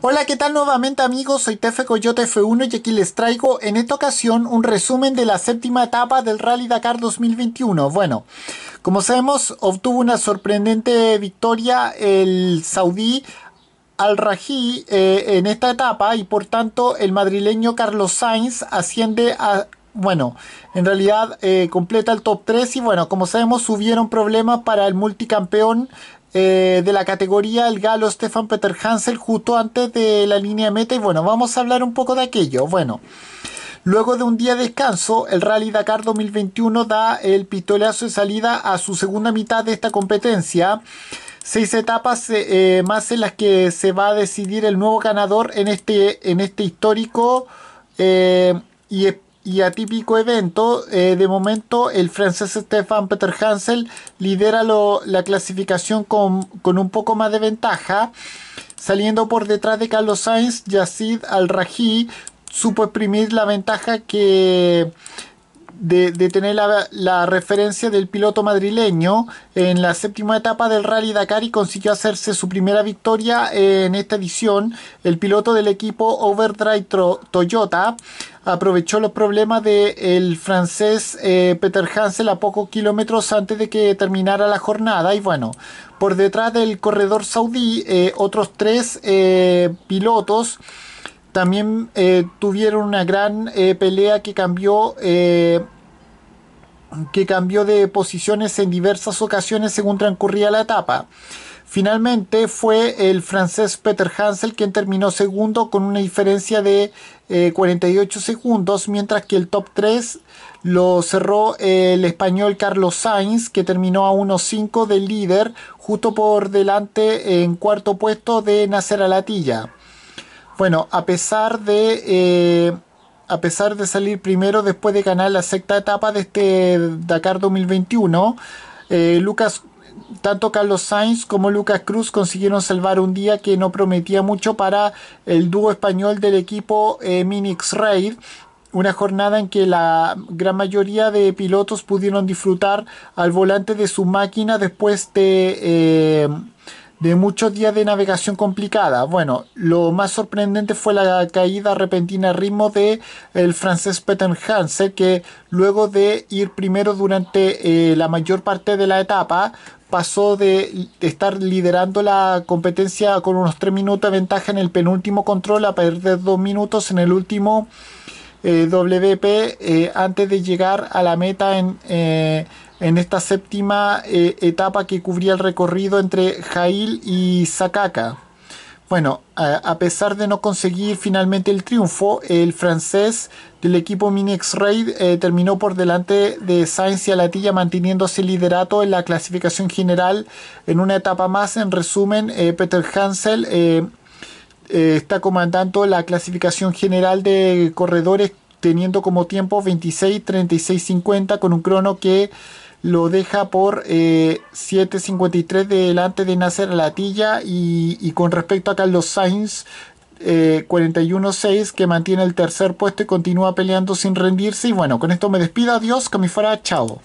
Hola, ¿qué tal nuevamente amigos? Soy Tefe Coyote F1 y aquí les traigo en esta ocasión un resumen de la séptima etapa del Rally Dakar 2021. Bueno, como sabemos, obtuvo una sorprendente victoria el saudí Al-Raji eh, en esta etapa y por tanto el madrileño Carlos Sainz asciende a bueno, en realidad eh, completa el top 3 y bueno, como sabemos hubieron problemas para el multicampeón eh, de la categoría el galo Stefan Peter Hansel justo antes de la línea meta y bueno, vamos a hablar un poco de aquello. Bueno, luego de un día de descanso, el Rally Dakar 2021 da el pistolazo de salida a su segunda mitad de esta competencia. Seis etapas eh, más en las que se va a decidir el nuevo ganador en este, en este histórico eh, y y atípico evento, eh, de momento el francés Stefan Peter Hansel lidera la clasificación con, un poco más de ventaja, saliendo por detrás de Carlos Sainz, Yacid Al-Raji supo exprimir la ventaja que de, tener la, referencia del piloto madrileño en la séptima etapa del Rally Dakar y consiguió hacerse su primera victoria en esta edición. El piloto del equipo Overdrive Toyota aprovechó los problemas del francés eh, Peter Hansel a pocos kilómetros antes de que terminara la jornada y bueno, por detrás del corredor saudí eh, otros tres eh, pilotos también tuvieron una gran pelea que cambió que cambió de posiciones en diversas ocasiones según transcurría la etapa. Finalmente fue el francés Peter Hansel quien terminó segundo con una diferencia de 48 eh, segundos, mientras que el top 3 lo cerró el español Carlos Sainz, que terminó a 1.5 del líder, justo por delante en cuarto puesto de Nasser Alatilla. Bueno, a pesar de... Eh, a pesar de salir primero después de ganar la sexta etapa de este Dakar 2021, eh, Lucas tanto Carlos Sainz como Lucas Cruz consiguieron salvar un día que no prometía mucho para el dúo español del equipo eh, Minix Raid. Una jornada en que la gran mayoría de pilotos pudieron disfrutar al volante de su máquina después de eh, de muchos días de navegación complicada. Bueno, lo más sorprendente fue la caída repentina a ritmo de el francés Peter Hansen, que luego de ir primero durante eh, la mayor parte de la etapa, pasó de, estar liderando la competencia con unos 3 minutos de ventaja en el penúltimo control a perder 2 minutos en el último eh, WP eh, antes de llegar a la meta en en esta séptima eh, etapa que cubría el recorrido entre Jail y Sakaka. Bueno, a, pesar de no conseguir finalmente el triunfo, el francés del equipo Minex Raid eh, terminó por delante de Sainz y Alatilla manteniéndose liderato en la clasificación general en una etapa más. En resumen, eh, Peter Hansel está comandando la clasificación general de corredores teniendo como tiempo 26, 36, 50 con un crono que lo deja por 7.53 eh, delante de Nasser Latilla y, y con respecto a Carlos Sainz 41.6 eh, que mantiene el tercer puesto y continúa peleando sin rendirse. Y bueno con esto me despido. Adiós que chao